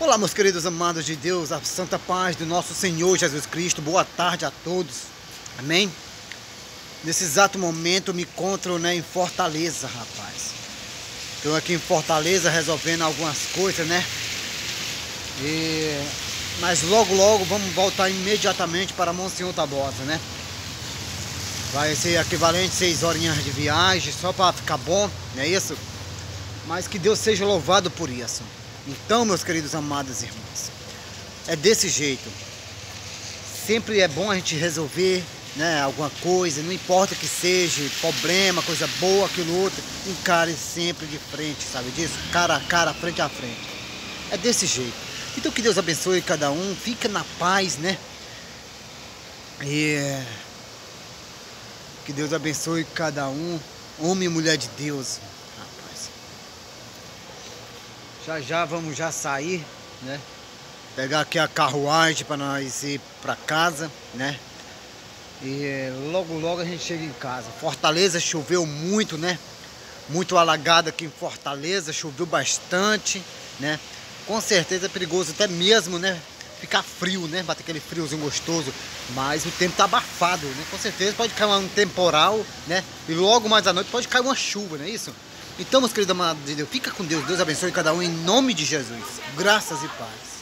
Olá, meus queridos amados de Deus, a santa paz do nosso Senhor Jesus Cristo. Boa tarde a todos. Amém? Nesse exato momento me encontro né, em Fortaleza, rapaz. Estou aqui em Fortaleza resolvendo algumas coisas, né? E... Mas logo, logo vamos voltar imediatamente para Monsenhor Tabosa, né? Vai ser equivalente seis horinhas de viagem, só para ficar bom, não é isso? Mas que Deus seja louvado por isso. Então, meus queridos amados irmãos, é desse jeito. Sempre é bom a gente resolver né, alguma coisa, não importa que seja, problema, coisa boa, aquilo outro, encare sempre de frente, sabe disso? Cara a cara, frente a frente. É desse jeito. Então que Deus abençoe cada um, fica na paz, né? E que Deus abençoe cada um, homem e mulher de Deus. Já já vamos já sair, né? Pegar aqui a carruagem para nós ir para casa, né? E logo logo a gente chega em casa. Fortaleza choveu muito, né? Muito alagado aqui em Fortaleza, choveu bastante, né? Com certeza é perigoso até mesmo, né? Ficar frio, né? Bater aquele friozinho gostoso. Mas o tempo tá abafado, né? Com certeza pode cair um temporal, né? E logo mais à noite pode cair uma chuva, não é isso? Então, meus queridos amados de Deus, fica com Deus. Deus abençoe cada um em nome de Jesus. Graças e paz.